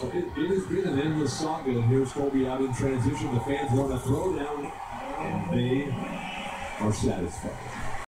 Well, it, it has been an endless saga, and here's Kobe out in transition. The fans want to throw down, and they are satisfied.